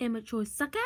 immature sucker.